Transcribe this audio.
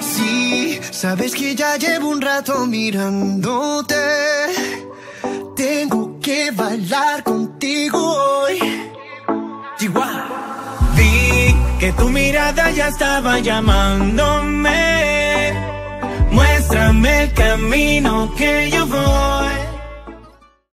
Sí, sabes que ya llevo un rato mirándote. Tengo que bailar contigo hoy. Vi que tu mirada ya estaba llamándome. Muéstrame el camino que yo voy.